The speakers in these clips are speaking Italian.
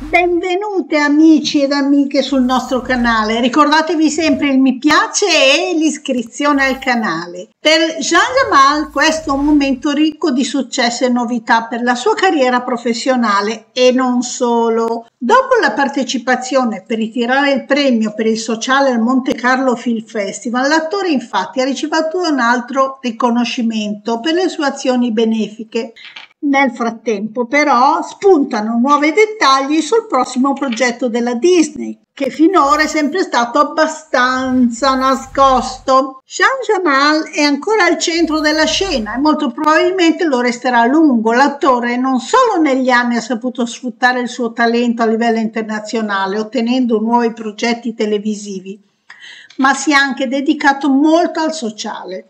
Benvenute amici ed amiche sul nostro canale, ricordatevi sempre il mi piace e l'iscrizione al canale. Per Jean Jamal questo è un momento ricco di successo e novità per la sua carriera professionale e non solo. Dopo la partecipazione per ritirare il premio per il sociale al Monte Carlo Film Festival, l'attore infatti ha ricevuto un altro riconoscimento per le sue azioni benefiche. Nel frattempo però spuntano nuovi dettagli sul prossimo progetto della Disney, che finora è sempre stato abbastanza nascosto. Jean Jamal è ancora al centro della scena e molto probabilmente lo resterà a lungo. L'attore non solo negli anni ha saputo sfruttare il suo talento a livello internazionale, ottenendo nuovi progetti televisivi, ma si è anche dedicato molto al sociale.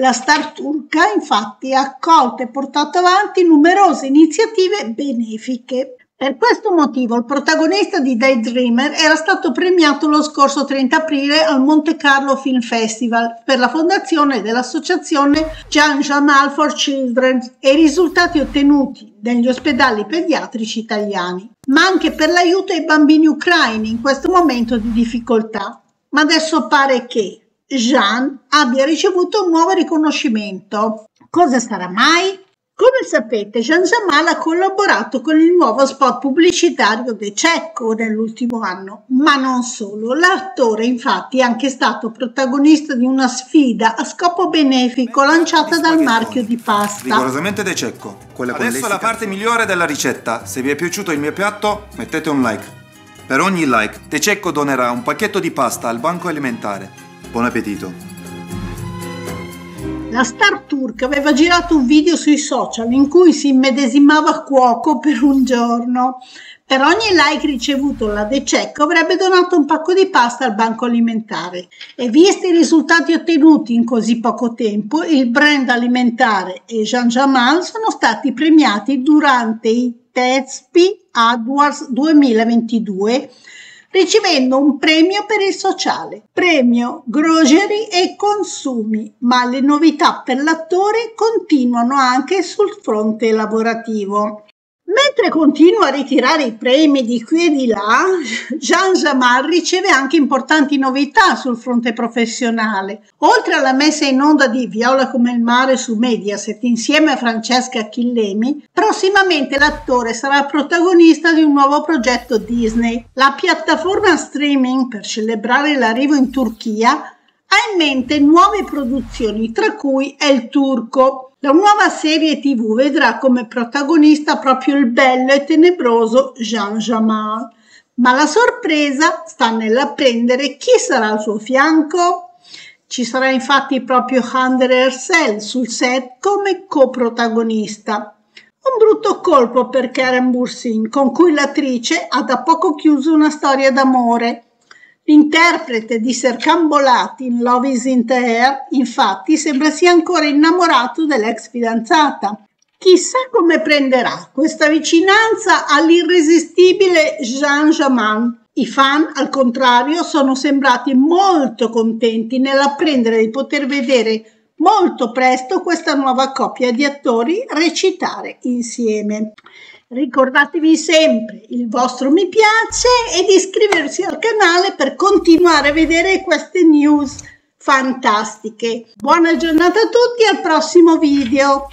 La star turca infatti ha accolto e portato avanti numerose iniziative benefiche. Per questo motivo il protagonista di Daydreamer era stato premiato lo scorso 30 aprile al Monte Carlo Film Festival per la fondazione dell'associazione Jan Jamal for Children e i risultati ottenuti negli ospedali pediatrici italiani, ma anche per l'aiuto ai bambini ucraini in questo momento di difficoltà. Ma adesso pare che Jean abbia ricevuto un nuovo riconoscimento. Cosa sarà mai? Come sapete, Jean Jamal ha collaborato con il nuovo spot pubblicitario De Cecco nell'ultimo anno, ma non solo. L'attore infatti è anche stato protagonista di una sfida a scopo benefico lanciata dal marchio di pasta. Rigorosamente De Cecco. Quella Adesso la parte migliore della ricetta. Se vi è piaciuto il mio piatto, mettete un like. Per ogni like, De Cecco donerà un pacchetto di pasta al banco alimentare. Buon appetito! La star turca aveva girato un video sui social in cui si immedesimava cuoco per un giorno. Per ogni like ricevuto la De Cecco avrebbe donato un pacco di pasta al banco alimentare e visti i risultati ottenuti in così poco tempo, il brand alimentare e Jean Jamal sono stati premiati durante i TESPI AdWords 2022 ricevendo un premio per il sociale, premio grocery e consumi, ma le novità per l'attore continuano anche sul fronte lavorativo. Mentre continua a ritirare i premi di qui e di là, Jean Jamal riceve anche importanti novità sul fronte professionale. Oltre alla messa in onda di Viola come il mare su Mediaset insieme a Francesca Chillemi, prossimamente l'attore sarà protagonista di un nuovo progetto Disney. La piattaforma streaming per celebrare l'arrivo in Turchia ha in mente nuove produzioni, tra cui il turco, la nuova serie tv vedrà come protagonista proprio il bello e tenebroso Jean Jamal, ma la sorpresa sta nell'apprendere chi sarà al suo fianco. Ci sarà infatti proprio Hunter Ersel sul set come coprotagonista. Un brutto colpo per Karen Bursin, con cui l'attrice ha da poco chiuso una storia d'amore L'interprete di Serkan Bolat in Love is in the Air, infatti, sembra sia ancora innamorato dell'ex fidanzata. Chissà come prenderà questa vicinanza all'irresistibile Jean Jaman. I fan, al contrario, sono sembrati molto contenti nell'apprendere di poter vedere molto presto questa nuova coppia di attori recitare insieme. Ricordatevi sempre il vostro mi piace ed iscriversi al canale per continuare a vedere queste news fantastiche. Buona giornata a tutti, al prossimo video!